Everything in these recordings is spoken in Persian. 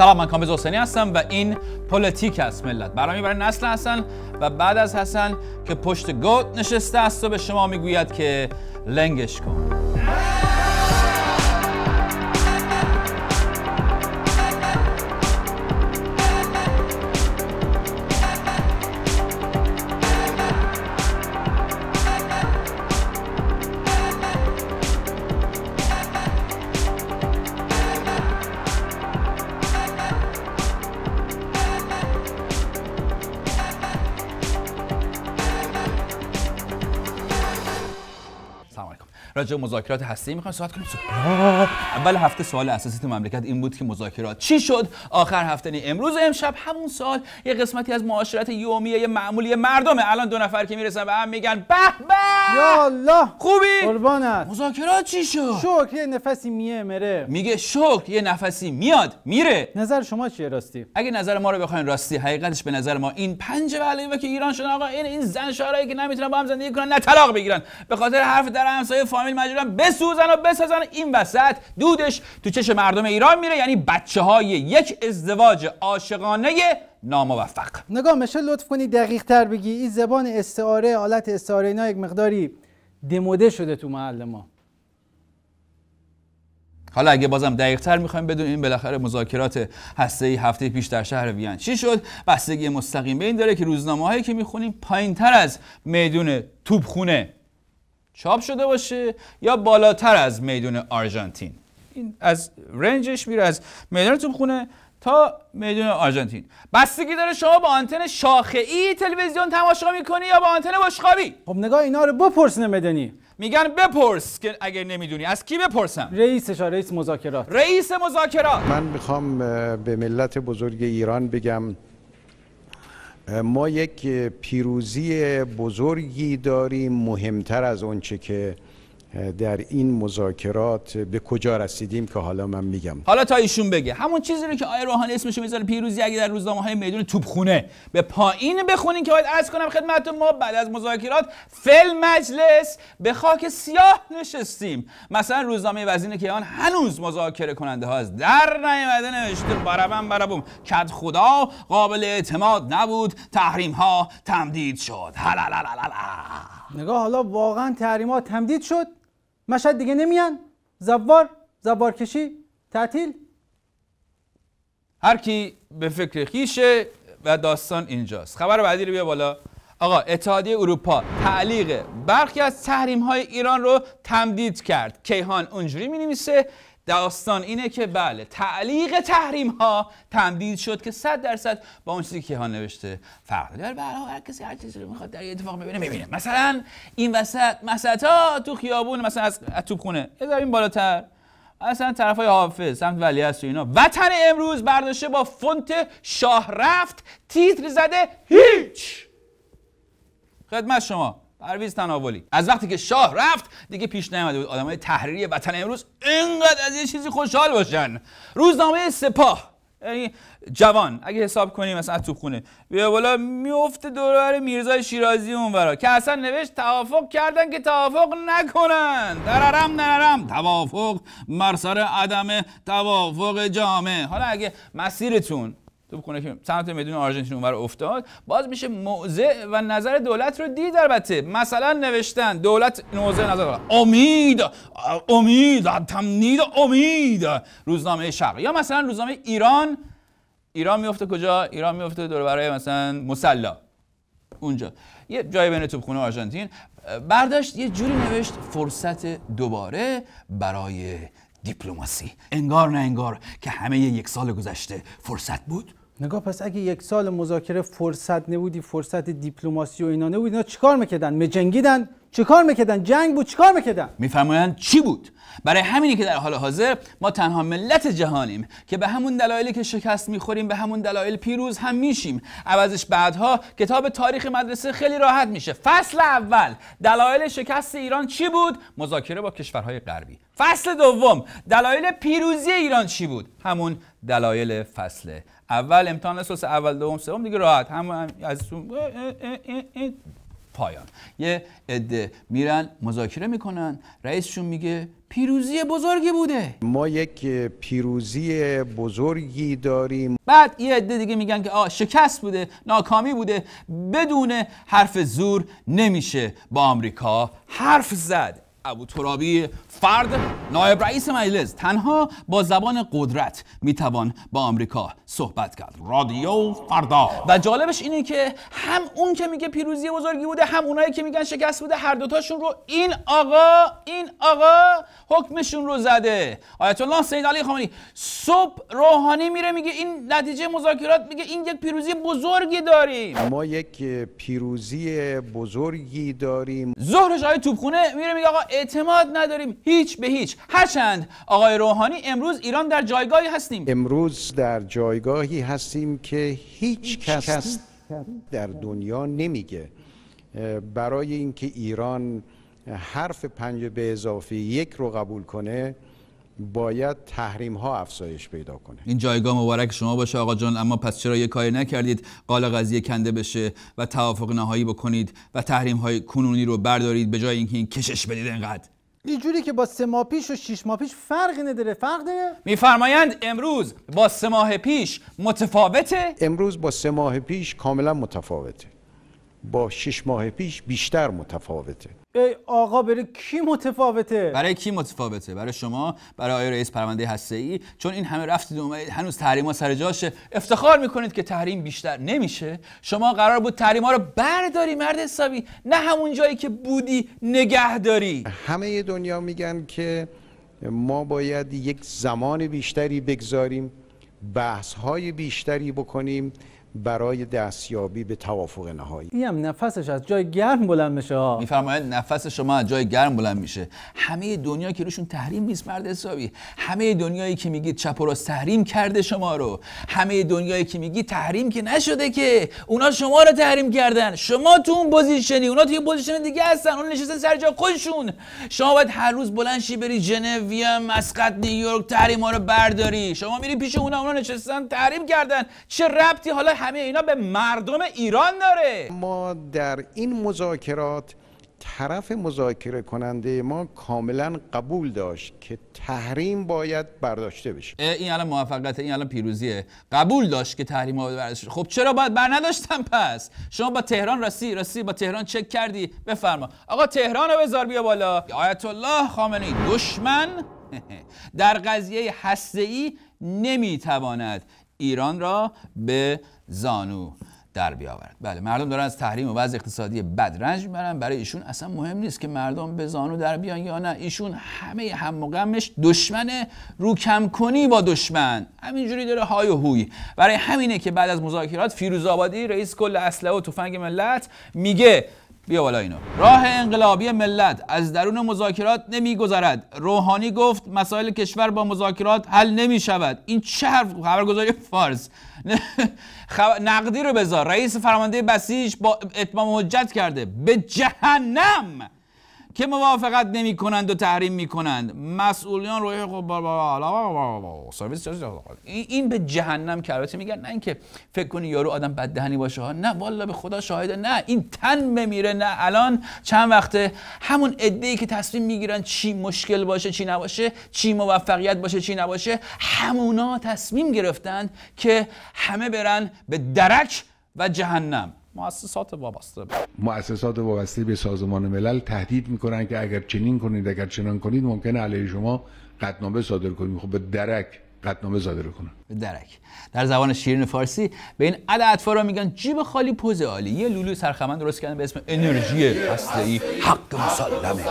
سلام من کامبیز حسینی هستم و این پلیتیک است ملت. برنامه برای نسل حسن و بعد از حسن که پشت گود نشسته است و به شما می‌گوید که لنگش کن. راجع مذاکرات هسته‌ای می‌خوایم صحبت کنیم. اول هفته سوال اساسی تو مملکت این بود که مذاکرات چی شد؟ آخر هفته نی. امروز امشب همون سال یه قسمتی از معاشرت یومیه معمولی مردمه الان دو نفر که می‌رسن به هم میگن به به. یا الله. خوبی؟ قربانت. مذاکرات چی شد؟ شکر. یه نفسی میه مره. میگه شکر. یه نفسی میاد میره. نظر شما چیه راستی؟ اگه نظر ما رو بخواین راستی حقیقتش به نظر ما این پنج بله که ایران شدن آقا این این زن شوهرایی که نمی‌تونن با هم زندگی کنن نه طلاق بگیرن. به خاطر حرف در همسایه فامیل مجبورن بسوزن و بسازن این وسط. دودش تو چش مردم ایران میره یعنی بچه های یک ازدواج عاشقانه ناموفق. نگاه میشه لطف کنی دقیق تر بگی. این زبان استعاره حالت استعاره اینا یک مقداری دموده شده تو محل ما. حالا اگه بازم دقیق تر می‌خوایم بدونیم بالاخره مذاکرات هسته ای هفته پیش در شهر وین چی شد؟ بستگی مستقیم به این داره که روزنامه هایی که می‌خونیم پایین تر از میدون توپخونه چاپ شده باشه یا بالاتر از میدون آرژانتین. این از رنجش میره از میدان توپخونه تا میدون آرژانتین. بستگی داره شما با آنتن شاخه ای تلویزیون تماشا می‌کنی یا با آنتن بشقابی؟ خب نگاه اینا رو بپرس نمیدنی میگن بپرس که اگر نمی‌دونی. از کی بپرسم؟ رئیسش رئیس مذاکرات. رئیس مذاکرات. من می‌خوام به ملت بزرگ ایران بگم ما یک پیروزی بزرگی داریم مهمتر از اونچه که در این مذاکرات به کجا رسیدیم که حالا من میگم؟ حالا تا ایشون بگه. همون چیزی رو که آیه روحانی اسمشو می‌ذاره پیروزی اگه در روزنامه های میدون توپخونه. به پایین بخونین که باید عرض کنم خدمتتون ما بعد از مذاکرات فل مجلس به خاک سیاه نشستیم. مثلا روزنامه وزین کیهان هنوز مذاکره کننده ها از در نیامده نوشته برابم برابم کد خدا قابل اعتماد نبود. تحریم ها تمدید شد. نگاه حالا واقعا تحریمات تمدید شد. مشهد دیگه نمیان. زوار زوار کشی تعطیل. هر کی به فکر خیشه و داستان اینجاست. خبر بعدی رو بیا بالا. آقا اتحادیه اروپا تعلیق برخی از تحریم های ایران رو تمدید کرد. کیهان اونجوری می نویسه داستان اینه که بله تعلیق تحریم ها تمدید شد که 100 درصد با اون چیزی که کیهان نوشته فرق داره. به هر کسی هر چیزی رو می‌خواد در یه اتفاق ببینه می‌بینه. مثلا این وسط مسط ها تو خیابون مثلا از توپخونه این بالاتر. اصلا طرف های حافظ سمت ولی و اینا. وطن امروز برداشته با فونت شاه رفت تیتر زده هیچ! خدمت شما. پرویز تناولی. از وقتی که شاه رفت دیگه پیش نیامده بود آدمای تحریری وطن امروز اینقدر از یه چیزی خوشحال باشن. روزنامه سپاه یعنی جوان اگه حساب کنیم مثلا از توپخونه بیا بالا میفته دور میرزای شیرازی اونورا که اصلا نوشت توافق کردن که توافق نکنن. دررم نرم توافق بر سر عدم توافق جامعه حالا اگه مسیرتون تو کنه که سمت میدون آرژانتین اونور افتاد. باز میشه موضع و نظر دولت رو دید البته. مثلا نوشتن دولت موضع نظر دولت. امید امید تمنید امید. روزنامه شرق. یا مثلا روزنامه ایران. ایران میفته کجا؟ ایران میفته دور برای مثلا مسلا. اونجا. یه جای بین توپخونه آرژانتین. برداشت یه جوری نوشت فرصت دوباره برای دیپلماسی. انگار نه انگار که همه یک سال گذشته فرصت بود. نگاه پس اگه یک سال مذاکره فرصت نبودی فرصت دیپلماسی و اینا نبود اینا چیکار می‌کردن؟ مجنگیدن چیکار می‌کردن؟ جنگ بود چیکار می‌کردن؟ میفرمایند چی بود؟ برای همینی که در حال حاضر ما تنها ملت جهانیم که به همون دلایلی که شکست می‌خوریم به همون دلایل پیروز هم میشیم. عوضش بعدها کتاب تاریخ مدرسه خیلی راحت میشه. فصل اول دلایل شکست ایران چی بود؟ مذاکره با کشورهای غربی. فصل دوم دلایل پیروزی ایران چی بود؟ همون دلایل فصل اول امتحان اساس اول دوم سوم دیگه راحت. همون از پایان. یه عده میرن مذاکره می‌کنن. رئیسشون میگه پیروزی بزرگی بوده. ما یک پیروزی بزرگی داریم. بعد یه عده دیگه میگن که آ شکست بوده ناکامی بوده. بدون حرف زور نمیشه با آمریکا حرف زد. ابو ترابی فرد نایب رئیس مجلس تنها با زبان قدرت می‌توان با آمریکا صحبت کرد. رادیو فردا. و جالبش اینه که هم اون که میگه پیروزی بزرگی بوده هم اونایی که میگن شکست بوده هر دوتاشون رو این آقا این آقا حکمشون رو زده. آیت الله سید علی خامنه‌ای صبح روحانی میره میگه این نتیجه مذاکرات میگه این یک پیروزی بزرگی داریم. ما یک پیروزی بزرگی داریم. ظهرش آقای توپخونه میره میگه آقا اعتماد نداریم هیچ به هیچ. هرچند آقای روحانی امروز ایران در جایگاهی هستیم. امروز در جایگاهی هستیم که هیچ کس در دنیا نمیگه. برای اینکه ایران حرف پنج به اضافه یک رو قبول کنه باید تحریم ها افزایش پیدا کنه. این جایگاه مبارک شما باشه آقا جان اما پس چرا یه کاری نکردید؟ قال قضیه کنده بشه و توافق نهایی بکنید و تحریم های کنونی رو بردارید به جای اینکه این کشش بدید انقدر. اینجوری که با سه ماه پیش و شیش ماه پیش فرقی نداره فرق داره؟ میفرمایند امروز با سه ماه پیش متفاوته؟ امروز با سه ماه پیش کاملا متفاوته. با شش ماه پیش بیشتر متفاوته. ای آقا بره کی متفاوته؟ برای کی متفاوته؟ برای شما برای آقای رئیس پرونده هسته ای چون این همه رفتید و اومدید هنوز تحریم ها سر جاشه. افتخار می‌کنید که تحریم بیشتر نمیشه. شما قرار بود تحریم ها رو برداری مرد حسابی نه همون جایی که بودی نگه داری. همه دنیا میگن که ما باید یک زمان بیشتری بگذاریم بحث های بیشتری بکنیم برای دستیابی به توافق نهایی. این هم نفسش از جای گرم بلند میشه ها. میفرمایند نفس شما از جای گرم بلند میشه. همه دنیا که روشون تحریم نیست مرد حسابی. همه دنیایی که میگید چپ و راست تحریم کرده شما رو. همه دنیایی که میگید تحریم که نشده که اونا شما رو تحریم کردن. شما تو اون position ی اونا توی position دیگه هستن. اون نشستن سر جا خودشون. شما باید هر روز بلند شی بری ژنو ویا مسقط نیویورک تحریم ها رو برداری. شما میری پیش اونا اونا نشستن تحریم کردن. چه ربطی؟ حالا همه اینا به مردم ایران داره. ما در این مذاکرات طرف مذاکره کننده ما کاملا قبول داشت که تحریم باید برداشته بشه. این الان موفقیت این الان پیروزیه. قبول داشت که تحریم ها برداشت خب چرا باید بر نداشتن پس شما با تهران راستی راستی با تهران چک کردی؟ بفرما. آقا تهران رو بذار بیا بالا. آیت الله خامنه ای دشمن در قضیه هسته ای نمی‌تواند ایران را به زانو در بیاورد. بله مردم دارن از تحریم و وضع اقتصادی بد رنج می‌برن. برای ایشون اصلا مهم نیست که مردم به زانو در بیان یا نه. ایشون همه هم و غمش دشمن رو کم کنی با دشمن. همینجوری داره های و هوی. برای همینه که بعد از مذاکرات فیروز آبادی رئیس کل اسلحه و تفنگ ملت میگه بیا بالا اینو. راه انقلابی ملت از درون مذاکرات نمیگذرد. روحانی گفت مسائل کشور با مذاکرات حل نمی شود این چه حرف خبرگزاری فارس. نقدی رو بذار. رئیس فرمانده بسیج با اتمام حجت کرده. به جهنم! که موافقت نمی کنند و تحریم می کنند مسئولیان روی این به جهنم که البته میگن. نه اینکه فکر کنی یارو آدم بددهنی باشه. ها. نه والا به خدا شاهده. نه این تن بمیره. نه الان چند وقته همون عده ای که تصمیم می‌گیرن چی مشکل باشه چی نباشه چی موفقیت باشه چی نباشه همونا تصمیم گرفتن که همه برن به درک و جهنم. مؤسسات وابسته. مؤسسات وابسته به سازمان ملل تهدید می‌کنن که اگر چنین کنید اگر چنان کنید ممکنه علیه شما قطنامه صادر کنیم خب به درک قطنامه صادر کنن. به درک. در زبان شیرین فارسی به این عد اطفارا میگن جیب خالی پوز عالی. یه لولوی سرخمن درست کردن به اسم انرژی هسته‌ای حق مسلمه.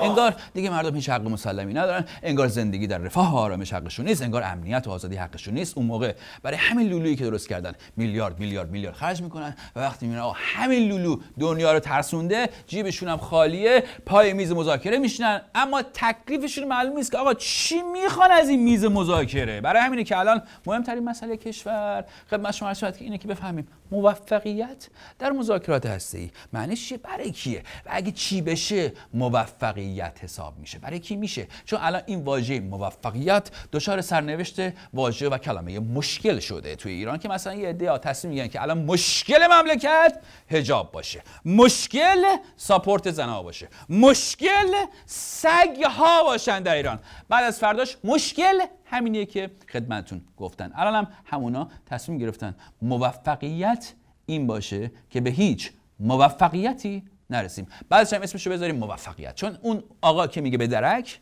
انگار دیگه مردم هیچ حق مسلمی ندارن. انگار زندگی در رفاه و آرامش حقشون نیست. انگار امنیت و آزادی حقشون نیست. اون موقع برای همین لولویی که درست کردن میلیارد میلیارد میلیارد خرج می‌کنن و وقتی آقا همین لولو دنیا رو ترسونده جیبشون هم خالیه پای میز مذاکره میشینن اما تکلیفشون معلوم نیست که آقا چی می‌خوان از این میز مذاکره؟ برای همینه که الان مهمترین مسئله کشور. خدمت شما عرض که اینه که بفهمیم موفقیت در مذاکرات هسته معنیش چیه؟ برای کیه؟ و اگه چی بشه موفقیت حساب میشه. برای کی میشه؟ چون الان این واژه موفقیت دچار سرنوشت واژه و کلمه مشکل شده توی ایران که مثلا یه عده تصمیم میگن که الان مشکل مملکت حجاب باشه. مشکل ساپورت زنها باشه. مشکل سگ ها باشن در ایران. بعد از فرداش مشکل همینیه که خدمتتون گفتن. الان هم همونا تصمیم گرفتن موفقیت این باشه که به هیچ موفقیتی نرسیم. بعدش هم اسمشو بذاریم موفقیت. چون اون آقا که میگه به درک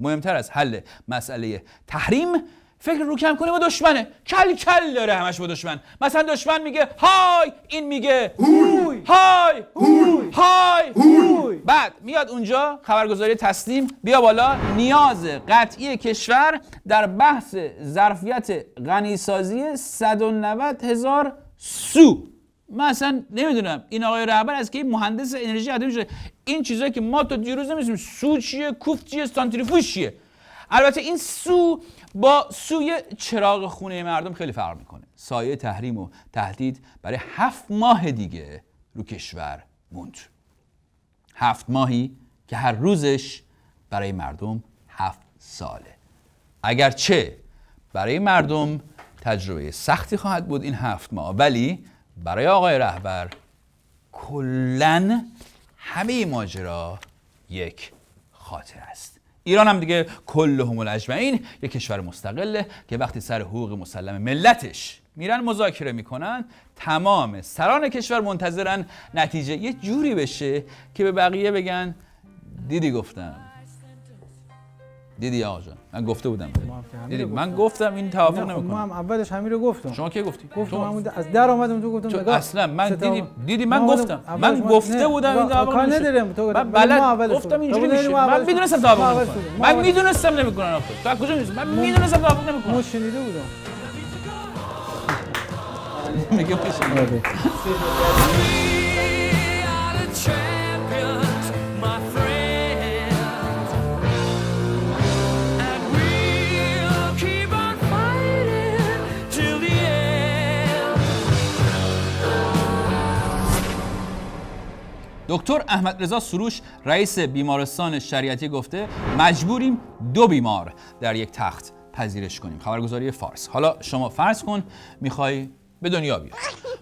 مهمتر از حل مسئله تحریم فکر رو کم کنه با دشمنه. کل کل داره همش با دشمن. مثلا دشمن میگه های این میگه هوی. های. هوی. های. هوی. بعد میاد اونجا خبرگزاری تسلیم بیا بالا. نیاز قطعی کشور در بحث ظرفیت غنیسازی 190 هزار سو. من اصلا نمی‌دونم این آقای رهبر از که مهندس انرژی اتمی شده. این چیزایی که ما تا دیروز نمی‌دونیم سو چیه؟ کوفت چیه؟ سانتریفوژ چیه؟ البته این سو با سوی چراغ خونه مردم خیلی فرق می‌کنه. سایه تحریم و تهدید برای هفت ماه دیگه رو کشور موند. هفت ماهی که هر روزش برای مردم هفت ساله. اگرچه برای مردم تجربه سختی خواهد بود این هفت ماه ولی برای آقای رهبر کلا همه ماجرا یک خاطر است. ایران هم دیگه کل همول اجمعین یک کشور مستقله که وقتی سر حقوق مسلم ملتش میرن مذاکره می‌کنن تمام سران کشور منتظرن نتیجه یه جوری بشه که به بقیه بگن دیدی گفتم. دیدی آقا جان؟ من گفته بودم دیدی من گفتم. این توافق خب نمی‌کنه ما هم اولش همین رو گفتم. شما کی گفتی؟ گفتم همون از در اومدم تو گفتم نگاه، اصلا من دیدی دیدی من گفتم. من گفته بودم این توافق کار. ندارم تو من بلد گفتم. اینجوری تو میشه من می‌دونستم توافق من می‌دونستم نمی‌کنن آخه تو. از کجا می‌دونستی من می‌دونستم توافق نمی‌کنن ما شنیده بودم. میگه میشه دکتر احمد رضا سروش رئیس بیمارستان شریعتی گفته مجبوریم دو بیمار در یک تخت پذیرش کنیم. خبرگزاری فارس. حالا شما فرض کن می‌خوای به دنیا بیای.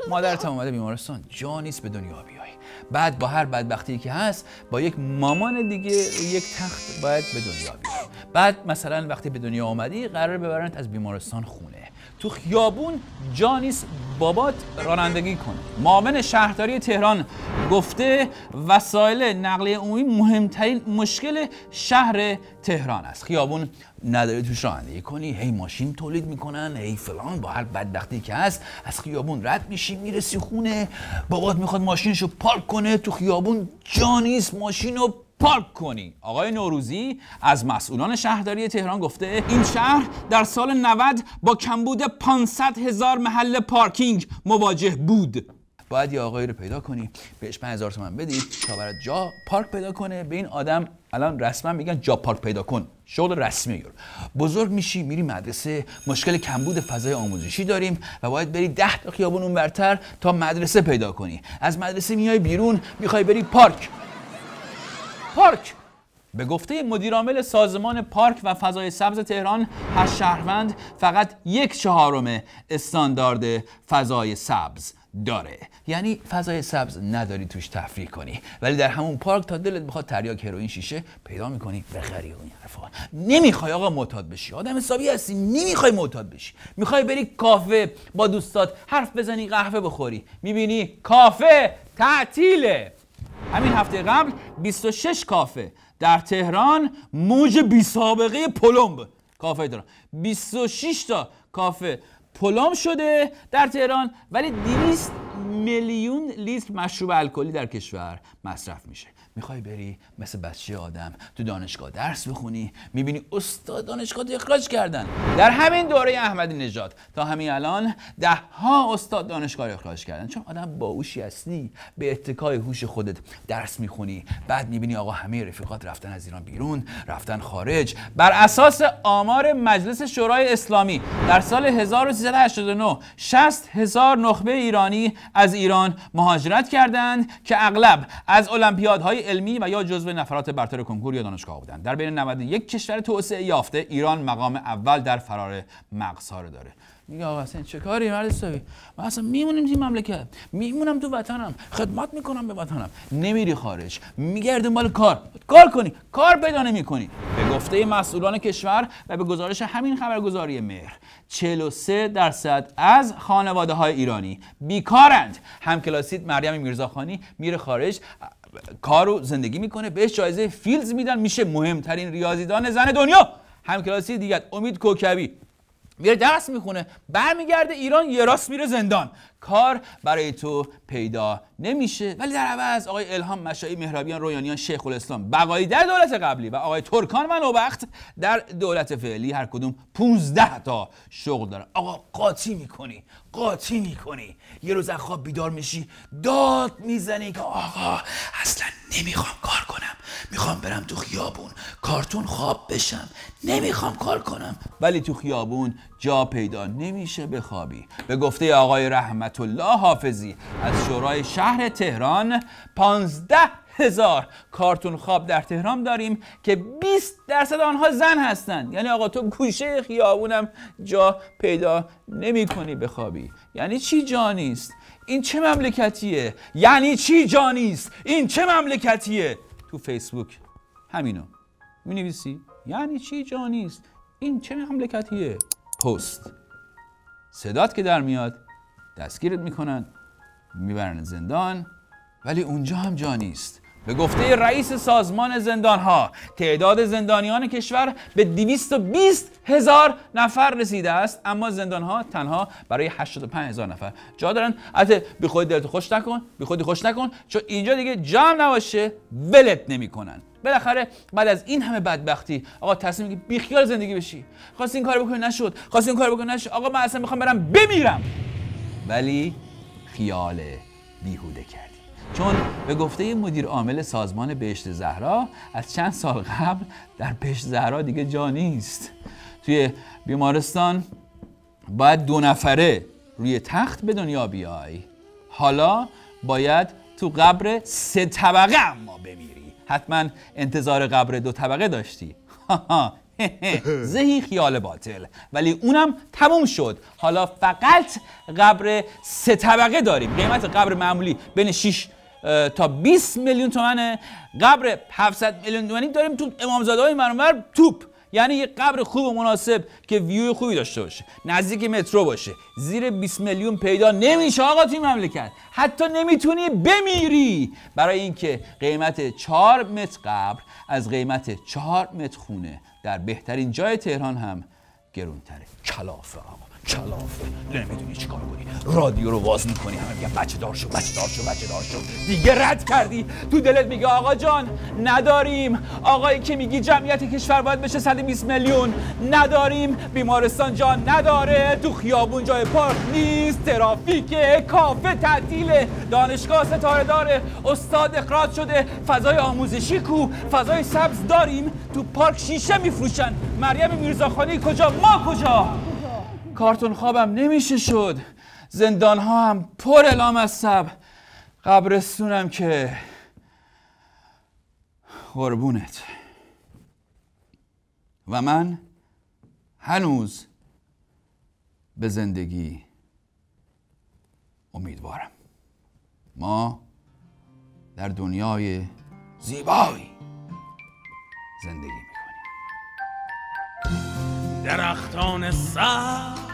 مادرت اومده بیمارستان جا نیست به دنیا بیای. بعد با هر بدبختی که هست با یک مامان دیگه یک تخت باید به دنیا بیای. بعد مثلا وقتی به دنیا آمدی قرار ببرنت از بیمارستان خونه. تو خیابون جا نیست بابات رانندگی کنه. معاون شهرداری تهران گفته وسایل نقلیه عمومی مهمترین مشکل شهر تهران است. خیابون نداری توش رانندگی کنی هی ماشین تولید می‌کنن هی فلان با هر بدبختی که هست از خیابون رد میشی می‌رسی خونه بابات می‌خواد ماشینشو پارک کنه تو خیابون جا نیست ماشین رو پارک کنی. آقای نوروزی از مسئولان شهرداری تهران گفته این شهر در سال 90 با کمبود 500 هزار محل پارکینگ مواجه بود. باید یه آقایی رو پیدا کنی بهش 5000 تومن بدی تا برات جا پارک پیدا کنه. به این آدم الان رسما میگن جا پارک پیدا کن. شغل رسمی یور بزرگ میشی میری مدرسه. مشکل کمبود فضای آموزشی داریم و باید بری ده تا خیابون اون برتر تا مدرسه پیدا کنی. از مدرسه میای بیرون می‌خوای بری پارک. پارک. به گفته مدیرعامل سازمان پارک و فضای سبز تهران هر شهروند فقط یک چهارم استاندارد فضای سبز داره. یعنی فضای سبز نداری توش تفریح کنی. ولی در همون پارک تا دلت بخواد تریاک هروئین شیشه پیدا می‌کنی. بخری و این حرفا. نمی‌خوای آقا معتاد بشی. آدم حسابی هستی. نمی‌خوای معتاد بشی. می‌خوای بری کافه با دوستات حرف بزنی قهوه بخوری. می‌بینی کافه تعطیله. همین هفته قبل 26 کافه در تهران موج بی سابقه پلمب کافه تهران 26 تا کافه پلم شده در تهران ولی 200 میلیون لیتر مشروب الکلی در کشور مصرف میشه. می‌خوای بری مثل بچه آدم تو دانشگاه درس بخونی می‌بینی استاد دانشگاه رو اخراج کردن. در همین دوره احمدی نژاد تا همین الان ده ها استاد دانشگاه اخراج کردن. چون آدم باهوشی هستی به اتکای هوش خودت درس می‌خونی بعد می‌بینی آقا همه رفیقات رفتن از ایران بیرون رفتن خارج. بر اساس آمار مجلس شورای اسلامی در سال 1389 60 هزار نخبه ایرانی از ایران مهاجرت کردند که اغلب از المپیادهای علمی و یا جزو نفرات برتر کنکور یا دانشگاه بودند در بین 91 کشور توسعه یافته ایران مقام اول در فرار مغزها رو داره. میگه آقا اصلا چه کاری مرد حسابی من اصلا میمونیم این مملکت. میمونم تو وطنم. خدمت می‌کنم به وطنم. نمیری خارج. میگردی دنبال کار. کار کنی. کار پیدا نمی‌کنی. به گفته مسئولان کشور و به گزارش همین خبرگزاری مهر 43 درصد از خانواده های ایرانی بیکارند. همکلاسیت مریم میرزاخانی میره خارج. کار رو زندگی می‌کنه بهش جایزه فیلز میدن میشه مهمترین ریاضیدان زن دنیا. همکلاسی دیگر امید کوکبی. میره درس می‌خونه برمیگرده ایران یه راست میره زندان. کار برای تو پیدا نمیشه. ولی در عوض آقای الهام مشایی مهرابیان رویانیان شیخ الاسلام بقایی در دولت قبلی و آقای ترکان و نوبخت در دولت فعلی هر کدوم 15 تا شغل دارن. آقا قاطی می‌کنی قاطی می‌کنی. یه روز از خواب بیدار میشی داد می‌زنی که آقا اصلا نمی‌خوام کار کنم. می‌خوام برم تو خیابون. کارتون خواب بشم. نمی‌خوام کار کنم. ولی تو خیابون جا پیدا نمیشه بخوابی. به گفته آقای رحمت الله حافظی از شورای شهر تهران پانزده هزار کارتون خواب در تهران داریم که 20 درصد آنها زن هستند. یعنی آقا تو گوشه خیابونم جا پیدا نمی کنی بخوابی. یعنی چی جا نیست؟ این چه مملکتیه؟ یعنی چی جا نیست این چه مملکتیه؟ تو فیسبوک. همینو. می نویسی یعنی چی جا نیست این چه مملکتیه؟ پست. صدات که در میاد دستگیرت می‌کنن می‌برن زندان ولی اونجا هم جا نیست به گفته رئیس سازمان زندان ها تعداد زندانیان کشور به 220 هزار نفر رسیده است. اما زندان ها تنها برای 85 هزار نفر. جا دارن. البته بی خود دلت خوش نکن بی خودی خوش نکن چون اینجا دیگه جمع نباشه. ولت نمی‌کنن. بالاخره بعد از این همه بدبختی آقا تصمیم میگی بیخیال زندگی بشی. خواستی این کارو بکنی نشد خواستی این کارو بکنی نشد. آقا من اصلا می‌خوام برم بمیرم. ولی خیال بیهوده کردی چون به گفته مدیر عامل سازمان بهشت زهرا از چند سال قبل در بهشت زهرا دیگه جا نیست. توی بیمارستان باید دو نفره روی تخت به دنیا بیای. حالا باید تو قبر سه طبقه اما بمیری. حتما انتظار قبر دو طبقه داشتی. زهی خیال باطل. ولی اونم تموم شد. حالا فقط قبر سه طبقه داریم. قیمت قبر معمولی بین 6 تا 20 میلیون تومنه. قبر 700 میلیون تومنی داریم تو امامزاده های منور توپ. یعنی یه قبر خوب و مناسب که ویو خوبی داشته باشه. نزدیک مترو باشه. زیر 20 میلیون پیدا نمیشه آقا توی مملکت. حتی نمی‌تونی بمیری. برای اینکه قیمت 4 متر قبر از قیمت 4 متر خونه در بهترین جای تهران هم گرونتره. کلافه آقا. کلافه نمی‌دونی چیکار کنی. رادیو رو واز می‌کنی. همه میگن بچه دار شو بچه دار شو بچه دار شو. دیگه رد کردی. تو دلت میگه آقا جان نداریم. آقایی که میگی جمعیت کشور باید بشه 120 میلیون. نداریم. بیمارستان جان نداره. تو خیابون جای پارک نیست. ترافیک کافه تعطیله. دانشگاه ستاره داره. استاد اخراج شده. فضای آموزشی کو. فضای سبز داریم. تو پارک شیشه میفروشن. مریم میرزاخانی کجا؟ ما کجا؟ کارتون خوابم نمیشه شد. زندان ها هم پر اعلام از سب قبرستونم که قربونت. و من هنوز به زندگی امیدوارم. ما در دنیای زیبایی زندگی می‌کنیم. درختان سبز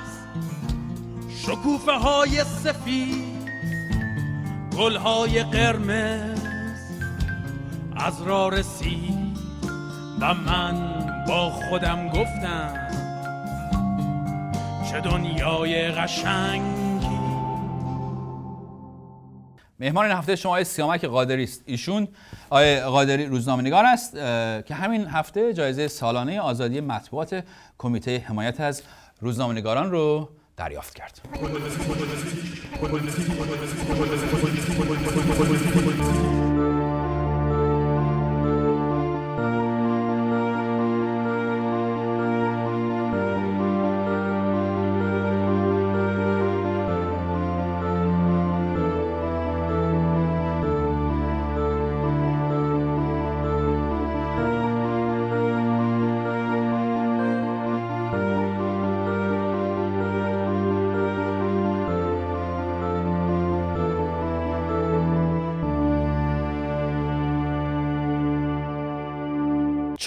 شکوفه های سفید گل های قرمز از را رسید و من با خودم گفتم چه دنیای قشنگی. مهمان این هفته شما سیامک قادری است. ایشون آقای قادری روزنامه‌نگار است اه، که همین هفته جایزه سالانه آزادی مطبوعات کمیته حمایت از روزنامه‌نگاران رو دریافت کرد.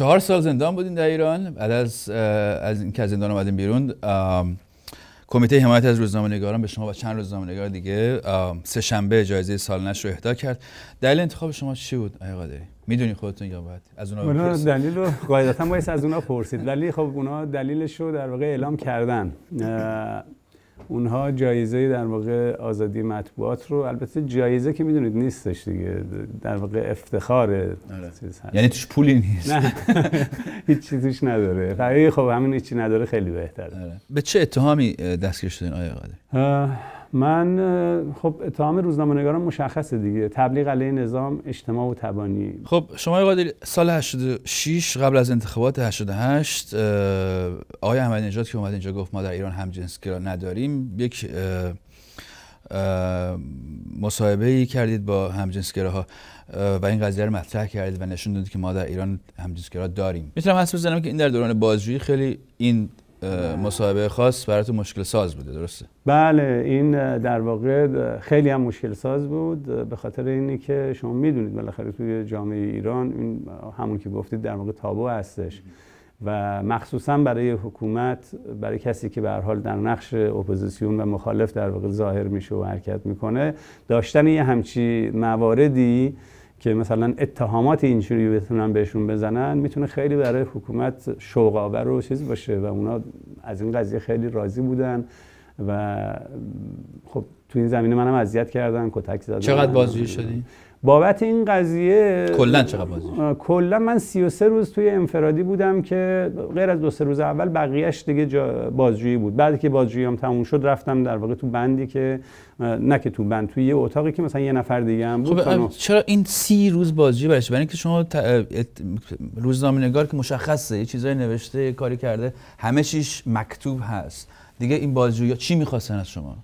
چهار سال زندان بودین در ایران بعد از از اینکه از زندان اومدین بیرون کمیته حمایت از روزنامه‌نگاران به شما و چند روزنامه‌نگار دیگه ام، سه شنبه جایزه سالنش رو اهدا کرد. دلیل انتخاب شما چی بود؟ آقای قادری می‌دونی خودتون یا باید؟ از اونها اونا بپرسید؟ دلیل رو قاعدتا باید از اونا پرسید. ولی خب اونا دلیلش رو در واقع اعلام کردن. اونها جایزه در واقع آزادی مطبوعات رو البته جایزه که می‌دونید نیستش دیگه در واقع افتخار چیز هست. یعنی توش پولی نیست. نه. هیچ چیزیش نداره. خب همین هیچی نداره خیلی بهتره. آره. به چه اتهامی دستگیر شدین آقای قادری؟ من خب اتهام روزنامه نگاران مشخصه دیگه. تبلیغ علیه نظام اجتماع و تبانی. خب شما قادری سال 86 قبل از انتخابات 88 اه، آقای احمدی نژاد که اومد اینجا گفت ما در ایران همجنسگرا نداریم. یک مصاحبه ای کردید با همجنسگراها اه، و این قضیه رو مطرح کردید و نشون دادید که ما در ایران همجنسگرا داریم. می‌تونم حس بزنم که این در دوران بازجویی خیلی این مصاحبه خاص براتون مشکل ساز بوده درسته؟ بله این در واقع خیلی هم مشکل ساز بود به خاطر اینی که شما می‌دونید بالاخره توی جامعه ایران این همون که گفتید در واقع تابو هستش و مخصوصا برای حکومت برای کسی که به حال در نقش اپوزیسیون و مخالف در واقع ظاهر میشه و حرکت می‌کنه داشتن یه همچی مواردی که مثلا اتهامات اینجوری بتونن بهشون بزنن می‌تونه خیلی برای حکومت شوق و چیز باشه و اونا از این قضیه خیلی راضی بودن و خب تو این زمینه منم اذیت کردن کتک زدن. چقدر بازجویی شدی بابت این قضیه کلا چقدر بازجویی؟ اه، کلا من 33 روز توی انفرادی بودم که غیر از دو سه روز اول بقیهش دیگه بازجویی بود بعد که بازجوییام تموم شد رفتم در واقع تو بندی که نه که تو بند توی یه اتاقی که مثلا یه نفر دیگه هم بود خب. چرا این سی روز بازجویی برش برای اینکه شما روزنامه نگار که مشخصه یه چیزایی نوشته یه کاری کرده همه چیش مکتوب هست دیگه این بازجویی چی می‌خواستن از شما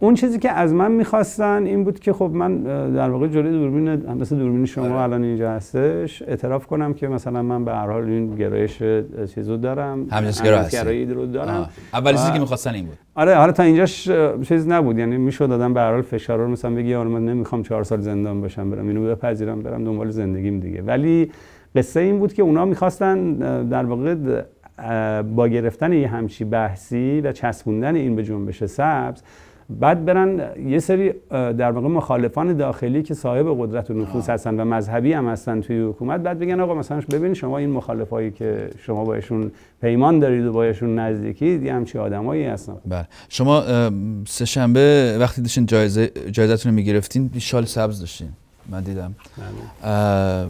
اون چیزی که از من می‌خواستن این بود که خب من در واقع جلوی دوربین مثل دوربین شما آره. الان اینجا هستش اعتراف کنم که مثلا من به هر حال این گرایش چیزو دارم. همجنسگرایی رو دارم. اولین چیزی که می‌خواستن این بود آره حالا تا اینجاش چیز نبود یعنی می‌شد دادم به هر حال فشار رو مثلا بگی آره من نمی‌خوام چهار سال زندان باشم برم اینو بپذیرم برم دنبال زندگیم دیگه ولی قصه این بود که اونا می‌خواستن در واقع با گرفتن یه همچی بحثی و چسبوندن این به جنبش سبز بعد برن یه سری در واقع مخالفان داخلی که صاحب قدرت و نفوذ هستن و مذهبی هم هستن توی حکومت بعد بگن آقا مثلا ببین شما این مخالفایی که شما باشون پیمان دارید و باشون نزدیکید یه همچی آدمایی هستن. بله. شما سه شنبه وقتی داشتین جایزه جایزتون رو می‌گرفتین شال سبز داشتین. من دیدم. اه،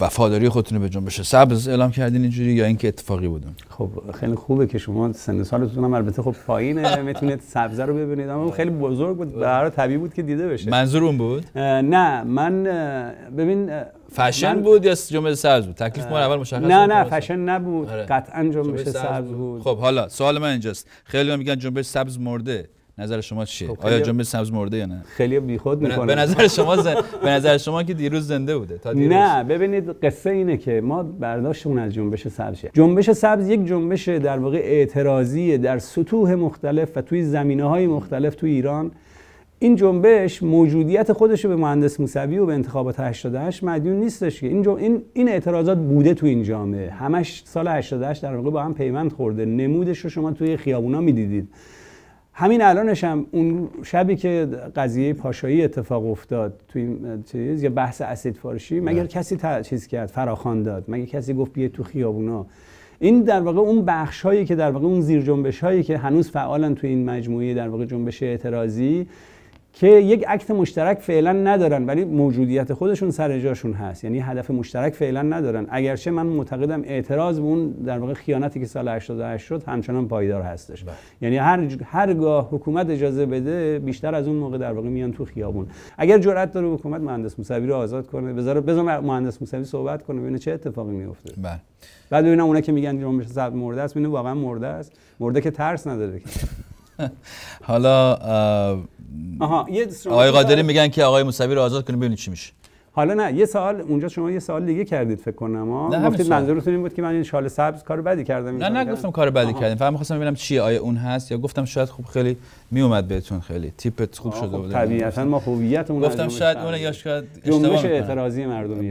وفاداری خودتون رو به جنبش سبز اعلام کردین اینجوری یا اینکه اتفاقی بودون خب خیلی خوبه که شما سن سالتون هم البته خب پایینه می‌تونید سبزه رو ببینید. اما خیلی بزرگ بود حال طبیعی بود که دیده بشه. منظور اون بود؟ نه من ببین فشن من- بود یا جنبش سبز بود؟ تکلیف ما اول مشخص نه. نه فشن نبود. آره. قطعا جنبش سبز بود. خب حالا سوال من اینجاست. خیلی میگن جنبش سبز مرده. نظر شما چیه؟ خب آیا جنبش سبز مرده یا نه؟ خیلی بیخود به می‌کنه نظر شما زن... به نظر شما که دیروز زنده بوده تا دیروز؟ نه ببینید قصه اینه که ما برداشتمون از جنبش سبز چیه؟ جنبش سبز یک جنبش در واقع اعتراضی در سطوح مختلف و توی زمینه های مختلف توی ایران. این جنبش موجودیت خودش رو به مهندس موسوی و به انتخابات 88 مدیون نیستش که. این جم... این این اعتراضات بوده تو این جامعه. همش سال 88 در واقع با هم پیوند خورده. نمودش رو شما توی خیابونا می‌دیدید. همین الانش هم اون شبی که قضیه پاشایی اتفاق افتاد توی چیز یا بحث اسید فارشی مگر کسی تا چیز کرد فراخوان داد مگر کسی گفت بیاید تو خیابونا؟ این در واقع اون بخش هایی که در واقع اون زیر جنبش هایی که هنوز فعالن توی این مجموعه در واقع جنبش اعتراضی که یک عکت مشترک فعلا ندارن ولی موجودیت خودشون سر جاشون هست. یعنی هدف مشترک فعلا ندارن. اگرچه من معتقدم اعتراض به اون در واقع خیانتی که سال 88 شد همچنان پایدار هستش. یعنی هر هرگاه حکومت اجازه بده بیشتر از اون موقع در واقع میان تو خیابون. اگر جرأت داره حکومت مهندس موسوی رو آزاد کنه بذاره بذار مهندس موسوی صحبت کنه ببینه چه اتفاقی میفته بله. بعد ببینم اونا که میگن جنبش سبز مرده است ببینه واقعا مرده است. مرده که ترس نداره. حالا آها یه آقای قادری میگن که آقای موسوی رو آزاد کنیم ببینید چی میشه حالا نه یه سوال اونجا شما یه سوال دیگه کردید فکر کنم ها گفتید. منظورتون این بود که من این شال سبز کار بدی کردم نه نه کردم. گفتم کار بدی آها. کردیم فقط می‌خواستم ببینم چیه آیا اون هست یا گفتم شاید خوب خیلی میومد بهتون خیلی تیپت خوب شده بود طبیعتا ما هویتمون از گفتم شاید. اون یا شاید جنبش. اعتراضی مردمی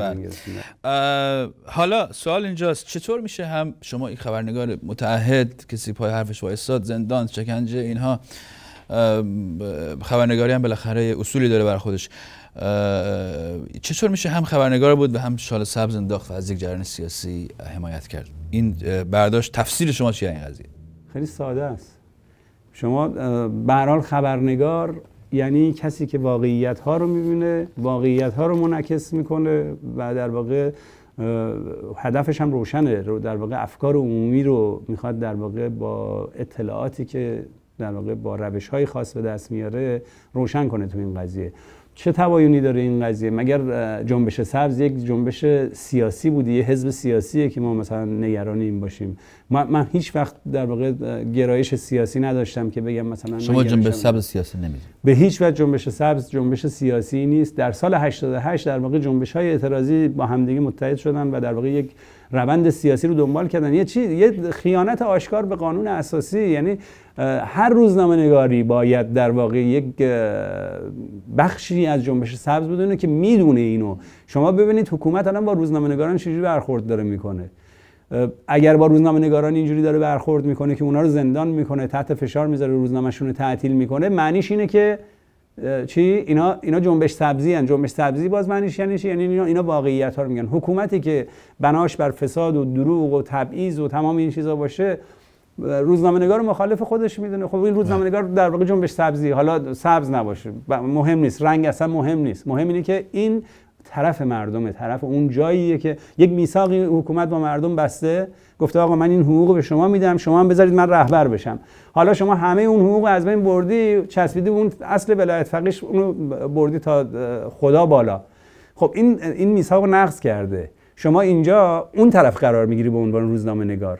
حالا سوال اینجاست چطور میشه هم شما این خبرنگار متعهد کسی پای حرفش وایساد زندان شکنجه اینها اه، ب- خبرنگاری هم بالاخره اصولی داره برای خودش. چطور میشه هم خبرنگار بود و هم شال سبز انداخت و از یک جریان سیاسی حمایت کرد؟ این برداشت تفسیر شما چیه این قضیه؟ خیلی ساده است. شما به خبرنگار یعنی کسی که واقعیت ها رو می‌بینه واقعیت ها رو منعکس می‌کنه و در واقع هدفش هم روشنه. رو در واقع افکار عمومی رو می‌خواد در واقع با اطلاعاتی که در واقع با روش های خاص به دست میاره روشن کنه تو این قضیه. چه تباینی داره این قضیه؟ مگر جنبش سبز یک جنبش سیاسی بوده یه حزب سیاسیه که ما مثلا نگران این باشیم. من, من هیچ وقت در واقع گرایش سیاسی نداشتم که بگم مثلا شما جنبش سبز سیاسی نمی‌دید به هیچ وجه جنبش سبز جنبش سیاسی نیست. در سال 88 در واقع جنبش های اعتراضی با همدیگه متحد شدن و در واقع یک روند سیاسی رو دنبال کردن. یه چی یه خیانت آشکار به قانون اساسی. یعنی هر روزنامه نگاری باید در واقع یک بخشی از جنبش سبز بدونه که می‌دونه اینو. شما ببینید حکومت الان با روزنامه نگاران چجوری برخورد داره می‌کنه. اگر با روزنامه نگاران اینجوری داره برخورد می‌کنه که اونا رو زندان می‌کنه تحت فشار می‌ذاره روزنامهشون رو تعطیل می‌کنه معنیش اینه که چی؟ اینا اینا جنبش سبزی ان جنبش سبزی باز معنیش یعنی چی؟ یعنی اینا, اینا واقعیت ها رو میگن. حکومتی که بناش بر فساد و دروغ و تبعیض و تمام این چیزا باشه روزنامه نگار مخالف خودش می‌دونه. خب این روزنامه نگار در واقع جنبش سبزی. حالا سبز نباشه. مهم نیست. رنگ اصلا مهم نیست. مهم اینه که این طرف مردمه طرف اون جاییه که یک میثاقی حکومت با مردم بسته گفته آقا من این حقوق به شما میدم شما هم بذارید من رهبر بشم. حالا شما همه اون حقوق از بین بردی چسبیدی اون اصل ولایت فقیش اونو بردی تا خدا بالا. خب این این میثاق نقض کرده. شما اینجا اون طرف قرار می‌گیری به عنوان روزنامه نگار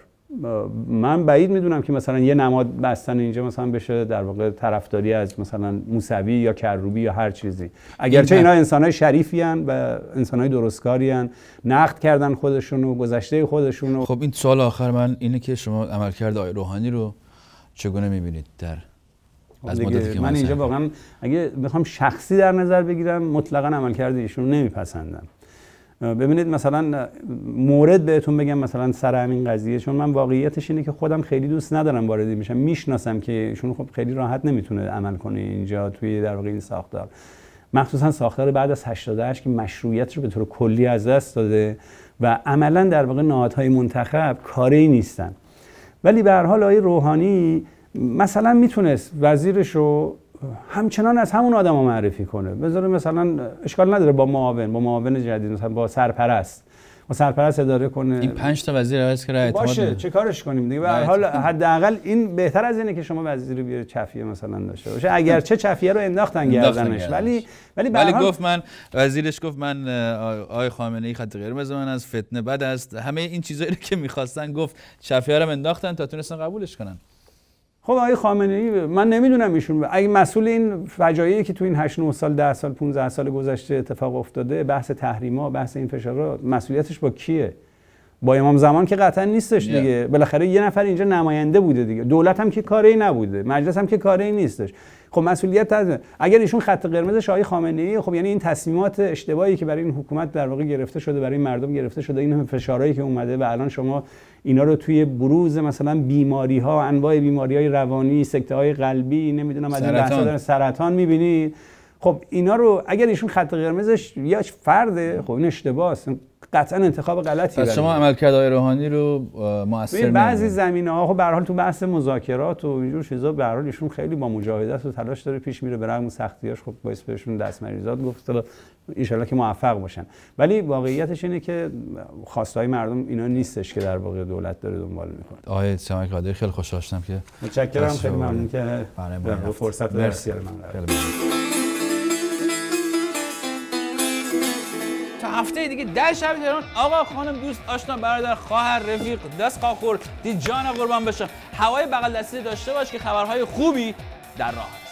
من بعید می‌دونم که مثلا یه نماد بستن اینجا مثلا بشه در واقع طرفداری از مثلا موسوی یا کروبی یا هر چیزی. اگرچه این- اینا انسانای شریفی هن و انسانای درستکاری هن نقد کردن خودشونو گذشته خودشونو خب این سوال آخر من اینه که شما عملکرد آقای روحانی رو چگونه می‌بینید در از دیگه مدتی که من اینجا واقعا اگه بخوام شخصی در نظر بگیرم مطلقا عملکرد ایشون نمیپسندم. ببینید مثلا مورد بهتون بگم مثلا سر همین قضیه چون من واقعیتش اینه که خودم خیلی دوست ندارم واردی میشم می‌شناسم که ایشون خب خیلی راحت نمی‌تونه عمل کنه اینجا توی در واقع این ساختار. مخصوصا ساختار بعد از 88 که مشروعیت رو به طور کلی از دست داده و عملا در واقع نهادهای منتخب کاری نیستن. ولی به هر حال آقای روحانی مثلا می‌تونست وزیرش رو همچنان از همون آدم معرفی کنه. بذاره مثلا اشکال نداره با معاون با معاون جدید مثلا با سرپرست. با سرپرست اداره کنه. این پنج تا وزیر عوض کرده اعتماد باشه. چه کارش کنیم دیگه؟ به هر حال. حداقل این بهتر از اینه که شما وزیر بیاره چفیه مثلا داشته باشه. اگر چه چفیه رو انداختن گردنش. ولی ولی ولی گفت من وزیرش گفت من آقای خامنه ای خط قرمز من از فتنه بد است. همه این چیزایی رو که می‌خواستن گفت شفیه رو انداختن تا تونستن قبولش کنن. خب آقای خامنه ای من نمی‌دونم ایشون. اگه مسئول این فجایعی که تو این 8 9 سال 10 سال 15 سال گذشته اتفاق افتاده بحث تحریما بحث این فشارها مسئولیتش با کیه؟ با امام زمان که قطعا نیستش. دیگه. بالاخره یه نفر اینجا نماینده بوده دیگه. دولت هم که کاری نبوده. مجلس هم که کاری نیستش. خب مسئولیت از اگر ایشون خط قرمزش آقای خامنه ای خب یعنی این تصمیمات اشتباهی که برای این حکومت در واقع گرفته شده برای این مردم گرفته شده این همه فشارهایی که اومده و الان شما اینا رو توی بروز مثلا بیماری ها انواع بیماری های روانی سکته های قلبی نمی‌دونم از سرطان. سرطان می‌بینید خب اینا رو اگر ایشون خط قرمزش یا فرده خب این اشتباهه قطعا انتخاب غلطی پس شما آقای روحانی رو موثر بعضی. زمینه ها خب به هر حال تو بحث مذاکرات و اینجور چیزا به هر حال ایشون خیلی با مجاهدت و تلاش داره پیش میره به رغم سختیاش خب باعث بهشون دست مریضات گفت ان که موفق باشن ولی واقعیتش اینه که خواستای مردم اینا نیستش که در واقع دولت داره دنبال می‌کنه آقای سیامک قادری خیلی خوشحال شدم که متشکرم خیلی ممنون که برای. فرصت مرسی. من هفته دیگه در شب تهران آقا خانم دوست آشنا برادر خواهر رفیق دست خاخور دی جان قربان بشم. هوای بغل دستی داشته باش که خبرهای خوبی در راه.